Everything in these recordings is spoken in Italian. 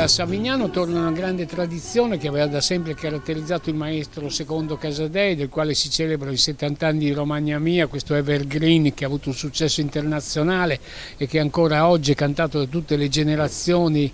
A Savignano torna una grande tradizione che aveva da sempre caratterizzato il maestro secondo Casadei, del quale si celebrano i 70 anni di Romagna Mia, questo evergreen che ha avuto un successo internazionale e che ancora oggi è cantato da tutte le generazioni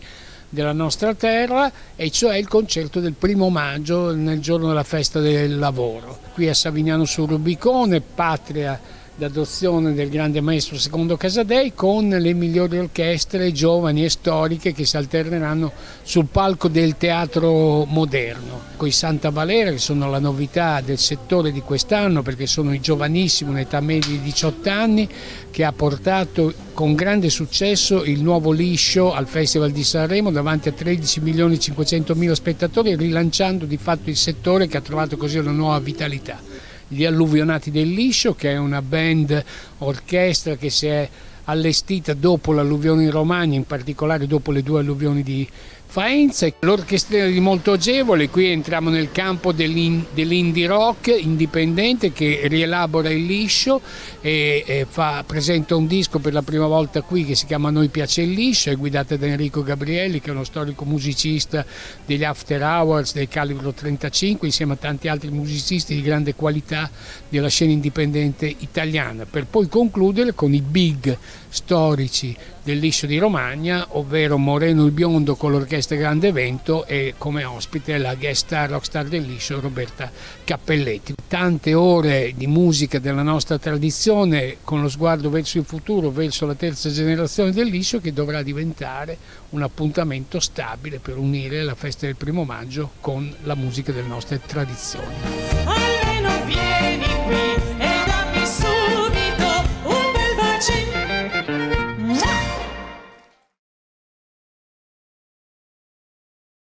della nostra terra e cioè il concerto del primo maggio nel giorno della festa del lavoro. Qui a Savignano sul Rubicone, patria d'adozione del grande maestro secondo Casadei con le migliori orchestre giovani e storiche che si alterneranno sul palco del teatro moderno. Con i Santa Valera che sono la novità del settore di quest'anno perché sono i giovanissimi, un'età media di 18 anni, che ha portato con grande successo il nuovo liscio al Festival di Sanremo davanti a 13 milioni e 500 mila spettatori rilanciando di fatto il settore che ha trovato così una nuova vitalità gli alluvionati del Liscio che è una band orchestra che si è allestita dopo l'alluvione in Romagna, in particolare dopo le due alluvioni di Faenza. L'orchestrina di molto agevole, qui entriamo nel campo dell'indie rock indipendente che rielabora il liscio e, e fa, presenta un disco per la prima volta qui che si chiama Noi piace il liscio, è guidata da Enrico Gabrielli che è uno storico musicista degli After Hours del calibro 35 insieme a tanti altri musicisti di grande qualità della scena indipendente italiana, per poi concludere con i big storici del liscio di Romagna, ovvero Moreno il Biondo con l'orchestra Grande Evento e come ospite la guest star rockstar del liscio Roberta Cappelletti. Tante ore di musica della nostra tradizione con lo sguardo verso il futuro, verso la terza generazione del liscio che dovrà diventare un appuntamento stabile per unire la festa del primo maggio con la musica delle nostre tradizioni.